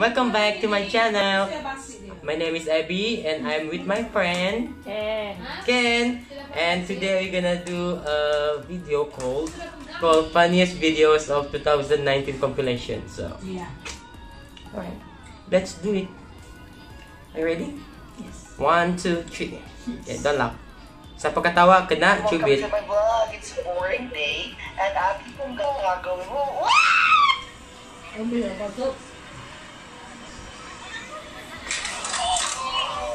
Welcome back to my channel. My name is Abby and I'm with my friend Eh, Ken. And today we're gonna do a video called called funniest videos of 2019 compilation. So, yeah. alright, let's do it. Are you ready? Yes. One, two, three. Okay, don't laugh. Sa pagkatawa, kena Welcome chubit. to my vlog. It's a boring day. At abi kong gagawin mo. Ano yun?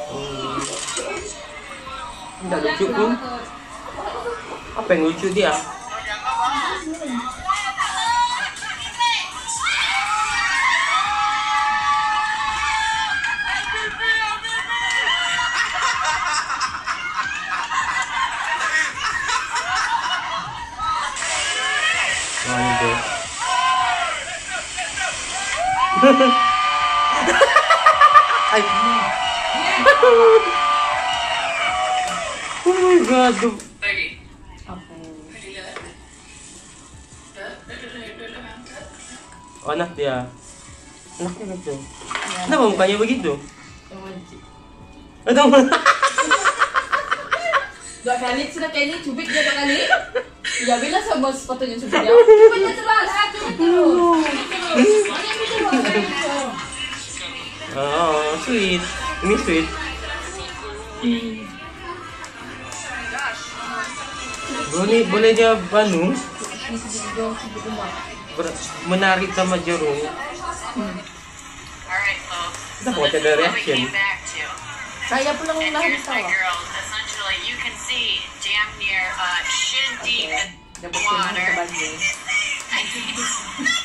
Pasok? Tidak lucu pun. Apa yang lucu dia? Ay. Oh my god. Oh, anak dia. Anaknya gitu. Kenapa mukanya begitu? Ewan sih. Aduh. Dua kali sudah kayak ini cubit dia dua kali. Ya bila sama sepatunya cubit dia. Cubitnya terus, ah, cubit terus? Oh, sweet. Ini sweet. Boleh, boleh dia banu ber- menarik sama folks. Kenapa kok ada reaction? Saya pulang my tawa. girls. Essentially,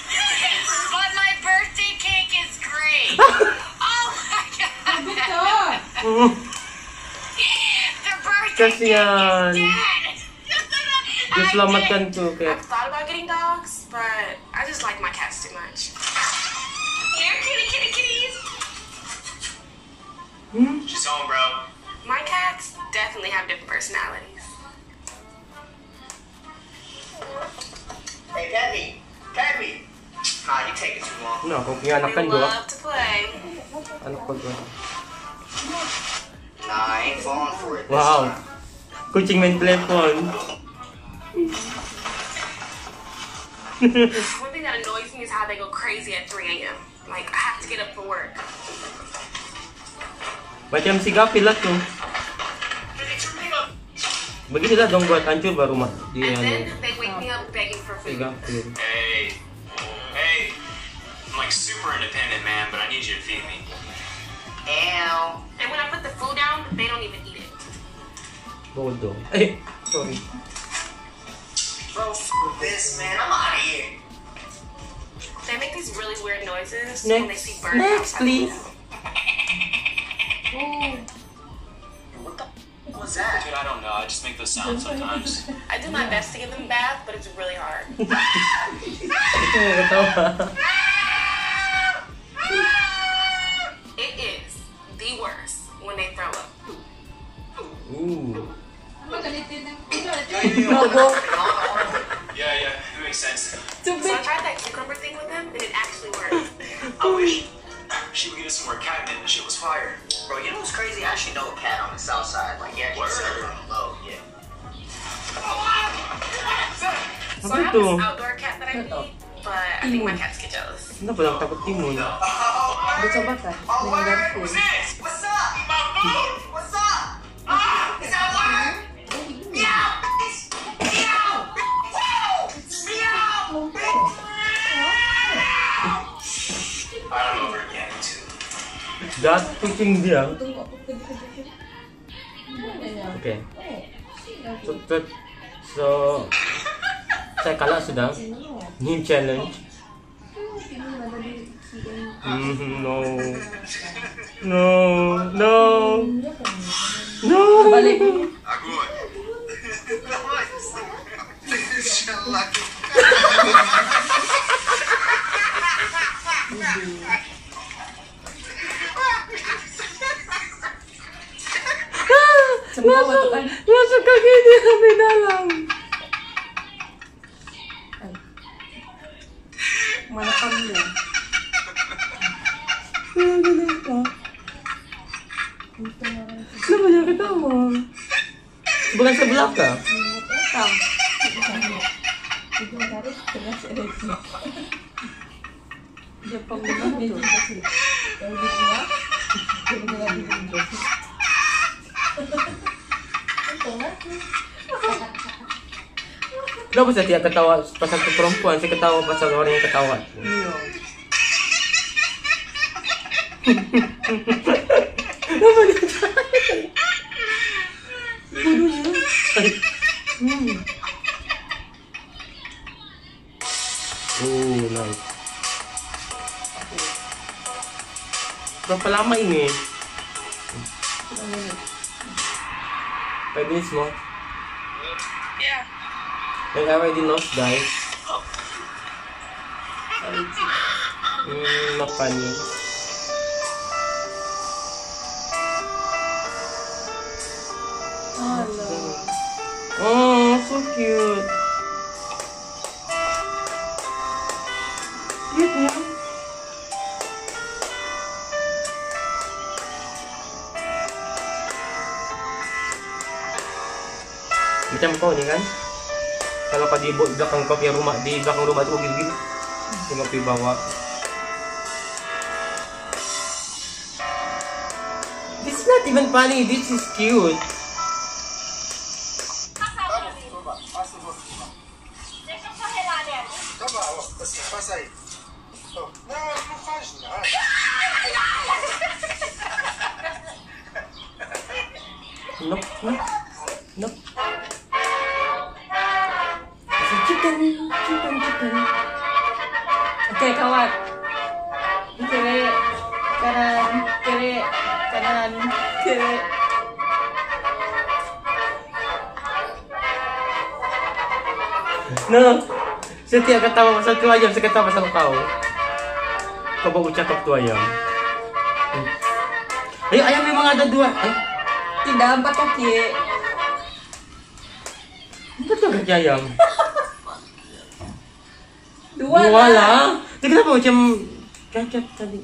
The birthday Kasihan. cake is dead. Tuh kayak I've thought about getting dogs, but I just like my cats too much. Here, kitty, kitty, kitties. Hmm? She's home, bro. My cats definitely have different personalities. Hey, pet me. Pet me. Nah, you taking too long. No, kung punya anak They kan dua. love to play. Anak ko dua. Nah, I ain't falling for it. this Wow. time. Kucing main telepon. One thing that annoys me is how they go crazy at 3 a.m. Like, I have to get up for work. Macam si Gapil lah tuh. Begitu lah dong buat hancur baru mah dia And then they wake me up begging for Si food. Hey. Hey. I'm like super independent, man, but I need you Bodoh. Eh, sorry. Bro, f this, man. I'm out of here. They make these really weird noises Next. when they see birds Next, outside please. What the was that? Dude, I don't know. I just make those sounds sometimes. I do my best to give them a bath, but it's really hard. Ito mo katawa. It is the worst when they throw up. Ooh. Yeah, yeah. That makes sense. So I tried that cucumber thing with them, and it actually worked. Oh, I wish she would get us some more catnip. The shit was fire. Bro, you know what's crazy? I actually know a cat on the south side. Like, yeah, Word. just sell on the low. Yeah. So I have Apa this itu? outdoor cat that I feed, but I think my cats get jealous. Kenapa lang takut timun? Dicoba kan? Dengan Garfield. this? What's Dat kucing dia. Oke. So, so, so saya kalah sudah. New challenge. Mhm, no. No, no. No. Balik. masuk masuk dia ke dalam. Mana kamu ya Lu banyak ketawa? Bukan sebelah kah? Belakang Jepang itu Yang Kenapa saya tidak ketawa pasal ke perempuan, saya ketawa pasal orang yang ketawa. Iya. Oh, nice. Berapa lama ini? 5 minutes more. Yeah. Like I already lost, guys. Hmm, not funny. Oh, so cute. Cute Macam kau ni kan? Kalau kau di belakang kau punya rumah, di belakang rumah tu gini-gini. Tengok pergi bawah. This is not even funny, this is cute. Deixa eu carregar chicken, chicken, chicken. Oke, kawan. Kiri, kanan, kiri, kanan, kiri. No, setiap ketawa pasal tu ayam, saya ketawa pasal kau. Kau baru cakap tu ayam. Hmm. Ayo, ayam memang ada dua. Eh, Tidak empat kaki. betul kaki ayam? Dua, Dua lah. Tapi kenapa macam cacat tadi?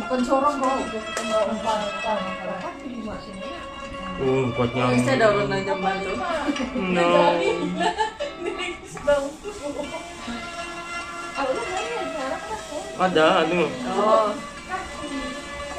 Bukan sorong kau. Oh, kuatnya. Bisa dah orang nak jamban tu. No. Ada, ada. Oh.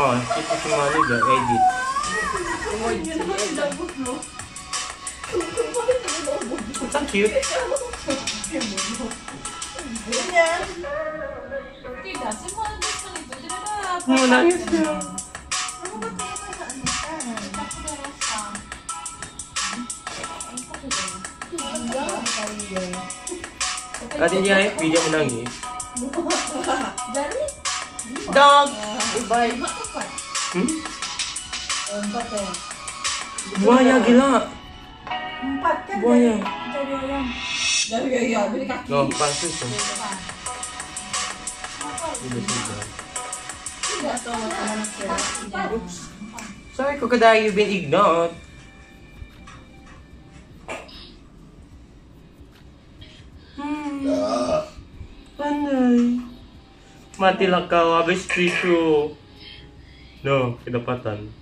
Oh, kita cuma ni dah edit. So cute. Tidak, semua gusto nito. Tidak ada. Mau nangis dia. Tadi dia video menangis. Dog. Bye. Hmm? Buaya gila. Empat kan Buaya. dari ayam. Dari ayam, dari kaki. No, pansus tu. Sudah sudah. Tidak tahu makanan saya. Oops. Sorry, crocodile, you've been ignored. Hmm. Pandai. Matilah kau habis tisu. No, kedapatan.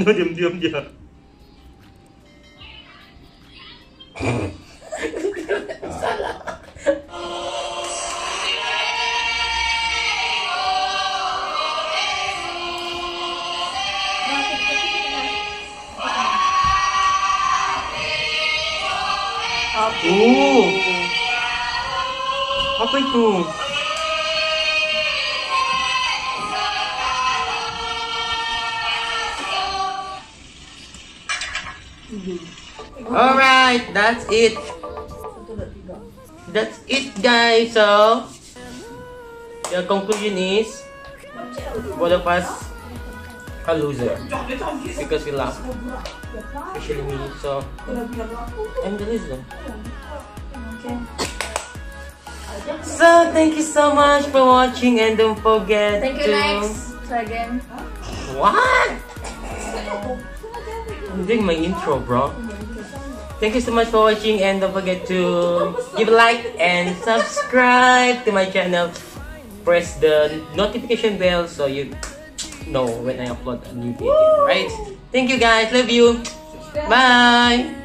No, diam diam dia. Oh. Apa itu? Alright, that's it. that's it, guys. So, the conclusion is, both of us a loser because we laugh, especially me. So, I'm the loser. So, thank you so much for watching, and don't forget Thank you, to. next. Try again. What? I'm doing my intro, bro. Thank you so much for watching and don't forget to give a like and subscribe to my channel. Press the notification bell so you know when I upload a new video, right? Thank you guys. Love you. Bye.